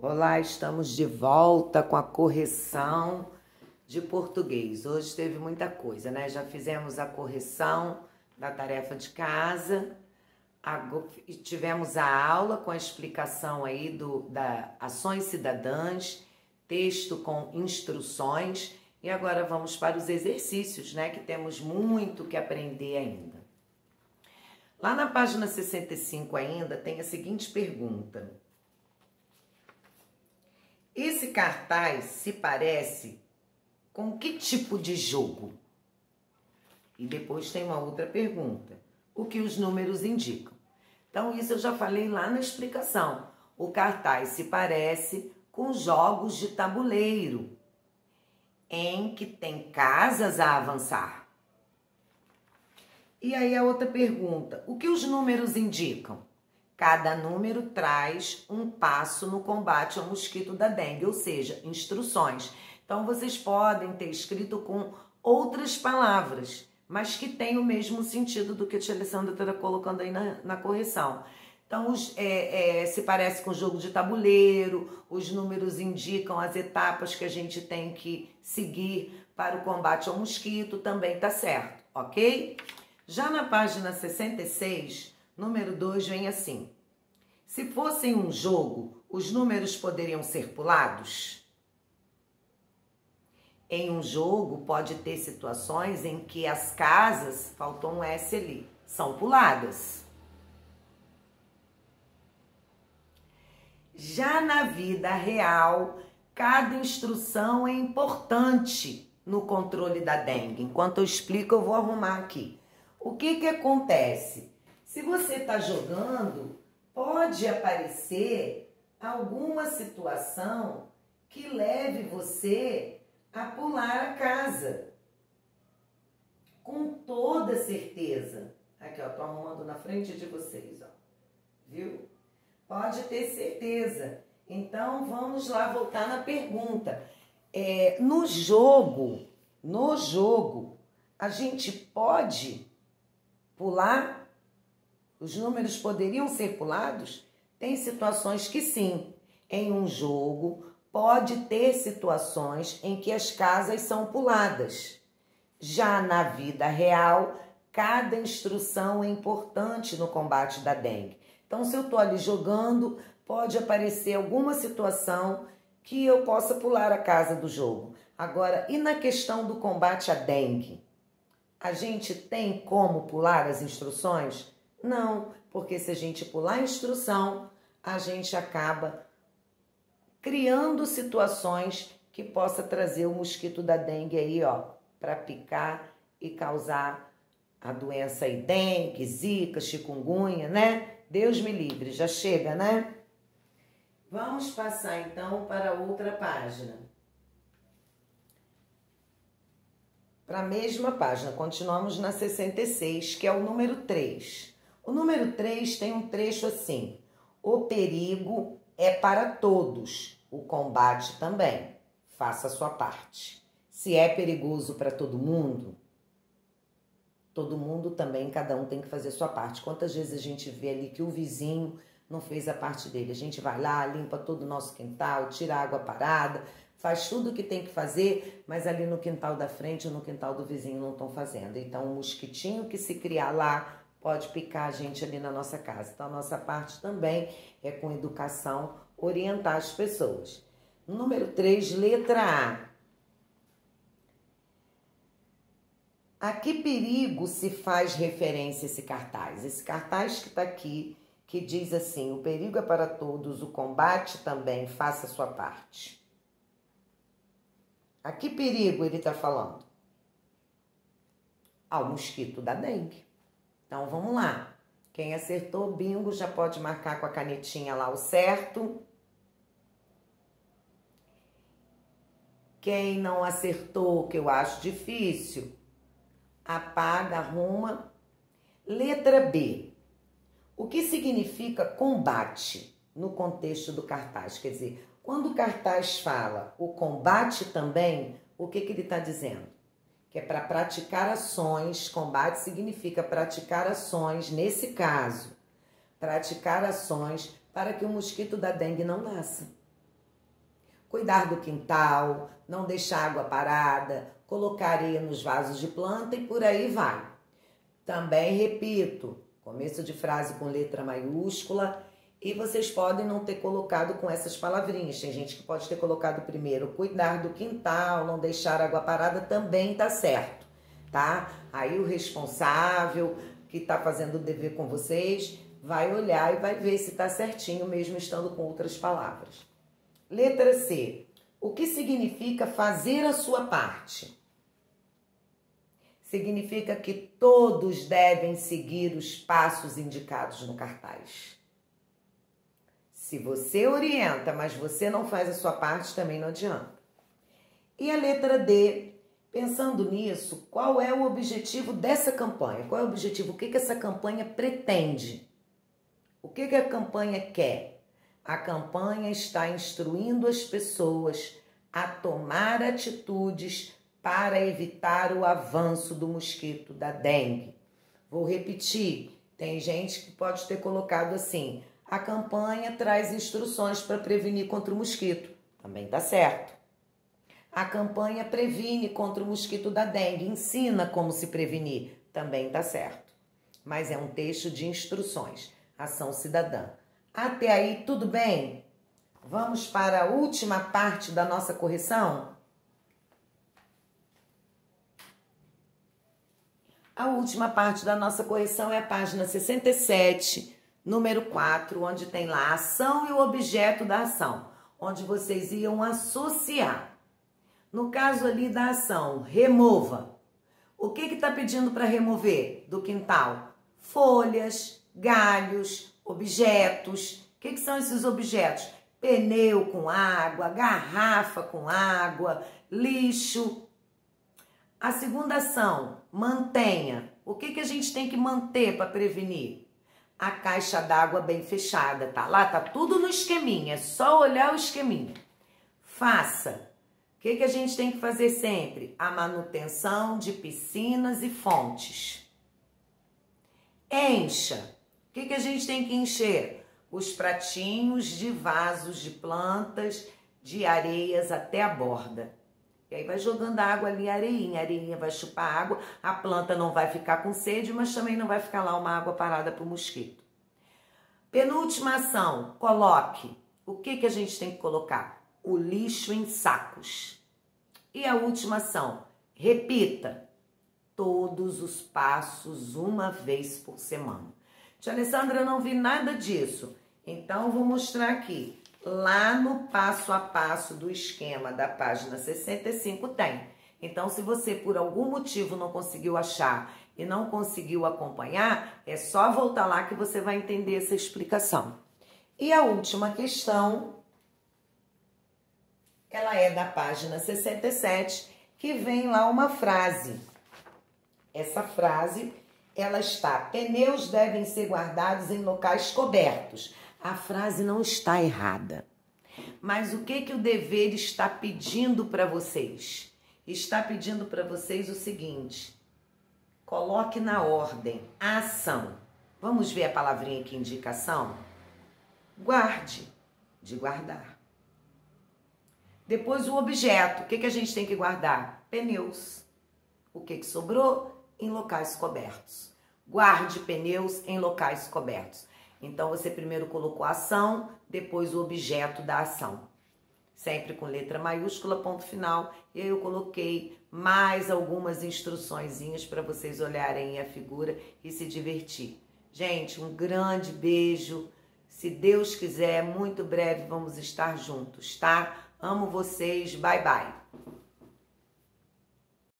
Olá, estamos de volta com a correção de português. Hoje teve muita coisa, né? Já fizemos a correção da tarefa de casa, tivemos a aula com a explicação aí do, da ações cidadãs, texto com instruções e agora vamos para os exercícios, né? Que temos muito que aprender ainda. Lá na página 65 ainda tem a seguinte pergunta. Esse cartaz se parece com que tipo de jogo? E depois tem uma outra pergunta. O que os números indicam? Então, isso eu já falei lá na explicação. O cartaz se parece com jogos de tabuleiro, em que tem casas a avançar. E aí a outra pergunta: o que os números indicam? Cada número traz um passo no combate ao mosquito da dengue, ou seja, instruções. Então vocês podem ter escrito com outras palavras, mas que tem o mesmo sentido do que a tia Alessandra está colocando aí na, na correção. Então, os, é, é, se parece com jogo de tabuleiro, os números indicam as etapas que a gente tem que seguir para o combate ao mosquito, também tá certo, ok? Já na página 66, Número 2 vem assim: Se fossem um jogo, os números poderiam ser pulados? Em um jogo, pode ter situações em que as casas, faltou um S ali, são puladas. Já na vida real, cada instrução é importante no controle da dengue. Enquanto eu explico, eu vou arrumar aqui. O que que acontece? Se você está jogando, pode aparecer alguma situação que leve você a pular a casa. Com toda certeza. Aqui, ó, tô arrumando na frente de vocês, ó. Viu? Pode ter certeza. Então, vamos lá voltar na pergunta. É, no jogo, no jogo, a gente pode pular os números poderiam ser pulados? Tem situações que sim. Em um jogo, pode ter situações em que as casas são puladas. Já na vida real, cada instrução é importante no combate da dengue. Então, se eu estou ali jogando, pode aparecer alguma situação que eu possa pular a casa do jogo. Agora, e na questão do combate à dengue? A gente tem como pular as instruções? Não, porque se a gente pular a instrução, a gente acaba criando situações que possa trazer o mosquito da dengue aí, ó, para picar e causar a doença aí, dengue, zika, chikungunya, né? Deus me livre, já chega, né? Vamos passar então para outra página. Para a mesma página, continuamos na 66, que é o número 3. O número 3 tem um trecho assim: O perigo é para todos, o combate também. Faça a sua parte. Se é perigoso para todo mundo, todo mundo também, cada um tem que fazer a sua parte. Quantas vezes a gente vê ali que o vizinho não fez a parte dele? A gente vai lá, limpa todo o nosso quintal, tira a água parada, faz tudo o que tem que fazer, mas ali no quintal da frente ou no quintal do vizinho não estão fazendo. Então, o mosquitinho que se criar lá pode picar a gente ali na nossa casa. Então, a nossa parte também é com educação orientar as pessoas. Número 3, letra A. A que perigo se faz referência esse cartaz? Esse cartaz que está aqui, que diz assim: o perigo é para todos, o combate também, faça a sua parte. A que perigo ele está falando? Ao mosquito da dengue. Então vamos lá. Quem acertou bingo já pode marcar com a canetinha lá o certo. Quem não acertou, que eu acho difícil, apaga, arruma. Letra B. O que significa combate no contexto do cartaz? Quer dizer, quando o cartaz fala o combate também, o que, que ele está dizendo? Que é para praticar ações, combate significa praticar ações, nesse caso, praticar ações para que o mosquito da dengue não nasça. cuidar do quintal, não deixar água parada, colocar areia nos vasos de planta e por aí vai. Também repito, começo de frase com letra maiúscula e vocês podem não ter colocado com essas palavrinhas. Tem gente que pode ter colocado primeiro cuidar do quintal, não deixar água parada, também tá certo, tá? Aí o responsável que tá fazendo o dever com vocês vai olhar e vai ver se tá certinho mesmo estando com outras palavras. Letra C. O que significa fazer a sua parte? Significa que todos devem seguir os passos indicados no cartaz. Se você orienta, mas você não faz a sua parte, também não adianta. E a letra D, pensando nisso, qual é o objetivo dessa campanha? Qual é o objetivo? O que, que essa campanha pretende? O que, que a campanha quer? A campanha está instruindo as pessoas a tomar atitudes para evitar o avanço do mosquito da dengue. Vou repetir: tem gente que pode ter colocado assim: a campanha traz instruções para prevenir contra o mosquito. Também está certo. A campanha previne contra o mosquito da dengue, ensina como se prevenir. Também está certo. Mas é um texto de instruções. Ação cidadã. Até aí, tudo bem? Vamos para a última parte da nossa correção? A última parte da nossa correção é a página 67, número 4, onde tem lá a ação e o objeto da ação, onde vocês iam associar. No caso ali da ação, remova. O que está pedindo para remover do quintal? Folhas, galhos, objetos. O que, que são esses objetos? Pneu com água, garrafa com água, lixo. A segunda ação, mantenha. O que, que a gente tem que manter para prevenir? A caixa d'água bem fechada, tá lá, tá tudo no esqueminha, é só olhar o esqueminha. Faça. O que, que a gente tem que fazer sempre? A manutenção de piscinas e fontes. Encha que, que a gente tem que encher? Os pratinhos de vasos de plantas, de areias até a borda. E aí vai jogando água ali, areinha, a areinha vai chupar água, a planta não vai ficar com sede, mas também não vai ficar lá uma água parada para o mosquito. Penúltima ação, coloque. O que, que a gente tem que colocar? O lixo em sacos. E a última ação, repita todos os passos uma vez por semana. Tia Alessandra, eu não vi nada disso. Então, vou mostrar aqui. Lá no passo a passo do esquema da página 65 tem. Então, se você por algum motivo não conseguiu achar e não conseguiu acompanhar, é só voltar lá que você vai entender essa explicação. E a última questão, ela é da página 67, que vem lá uma frase. Essa frase ela está: pneus devem ser guardados em locais cobertos. A frase não está errada. Mas o que que o dever está pedindo para vocês? Está pedindo para vocês o seguinte: coloque na ordem a ação. Vamos ver a palavrinha aqui, indicação? Guarde, de guardar. Depois o objeto. O que, que a gente tem que guardar? Pneus. O que, que sobrou? Em locais cobertos. Guarde pneus em locais cobertos. Então você primeiro colocou a ação, depois o objeto da ação. Sempre com letra maiúscula, ponto final. E aí eu coloquei mais algumas instruçõezinhas para vocês olharem a figura e se divertir. Gente, um grande beijo. Se Deus quiser, muito breve vamos estar juntos, tá? Amo vocês. Bye bye.